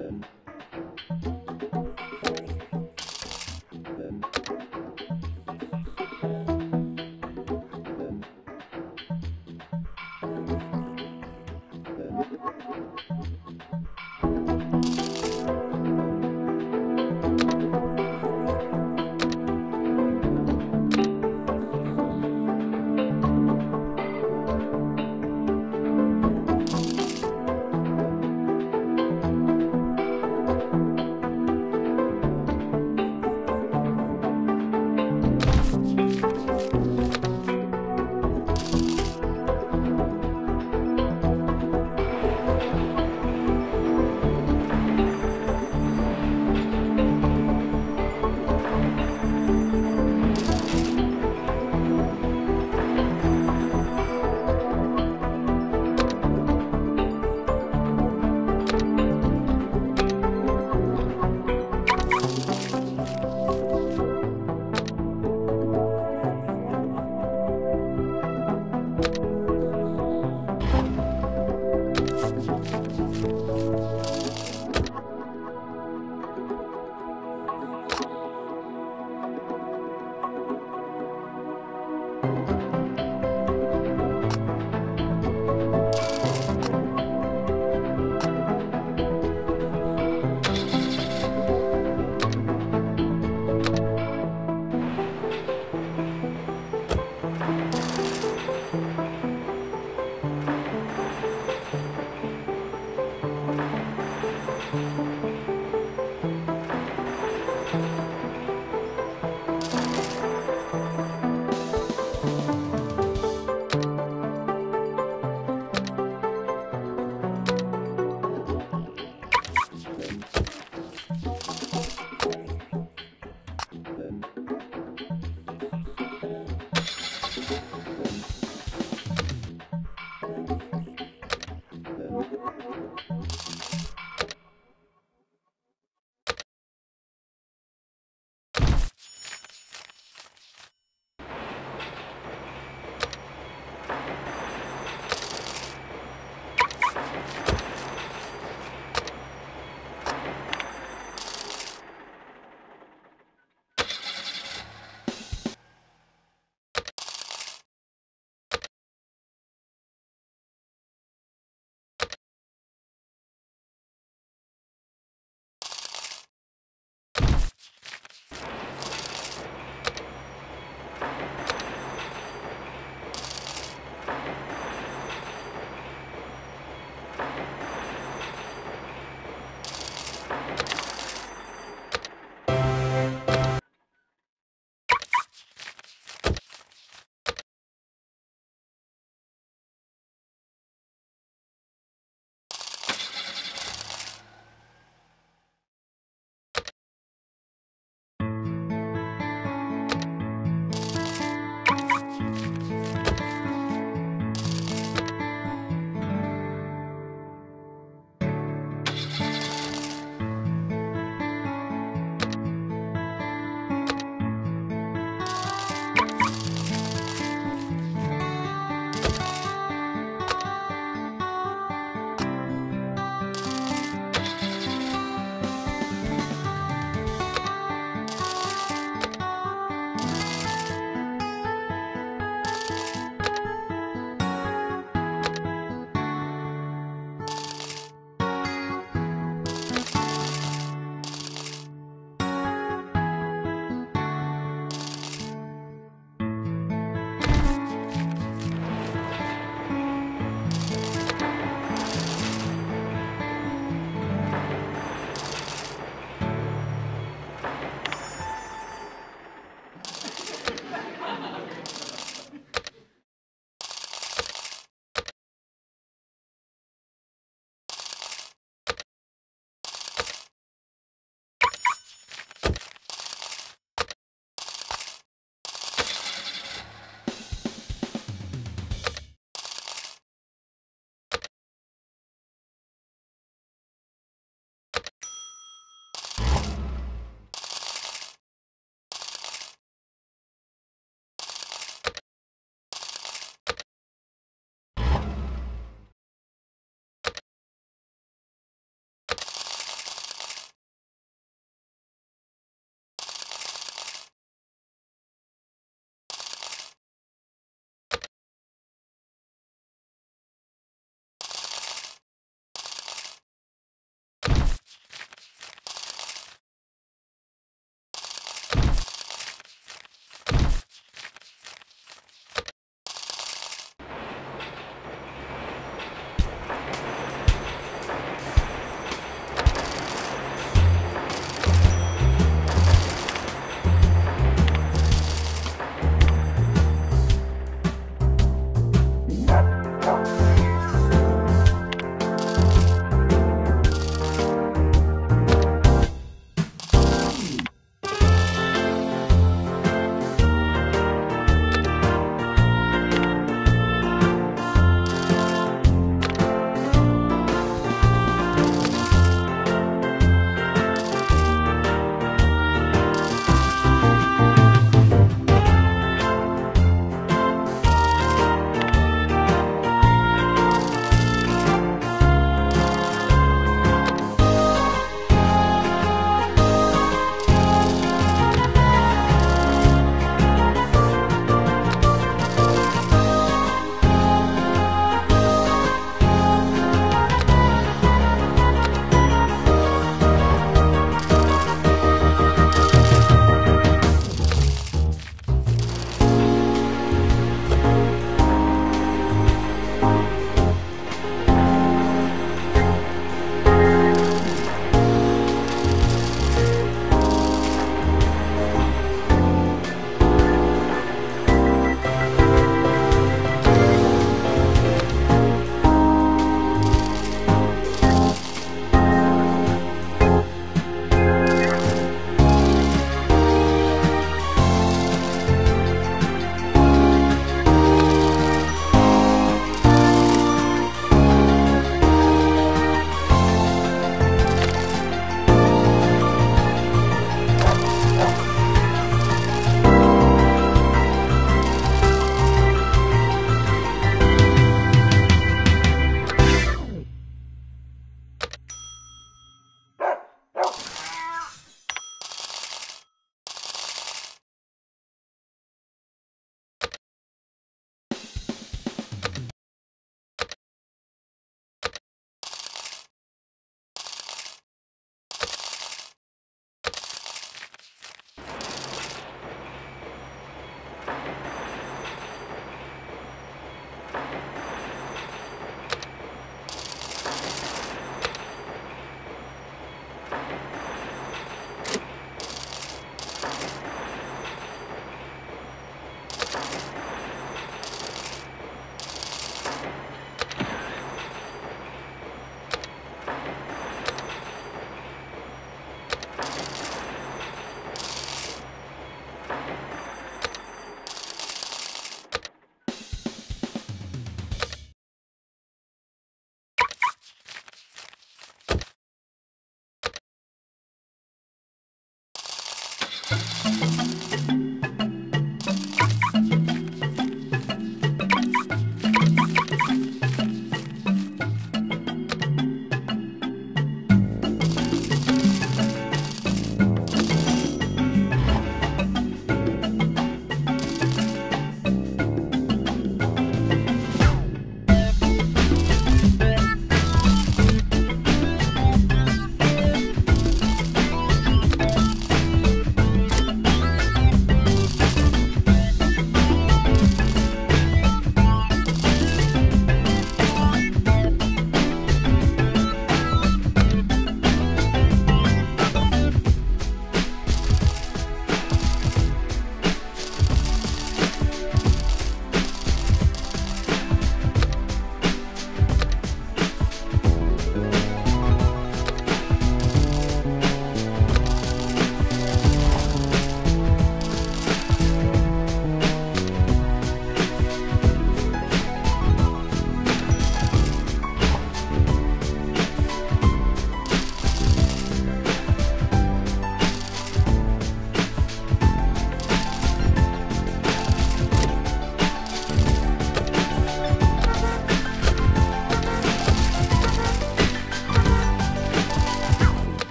Amen.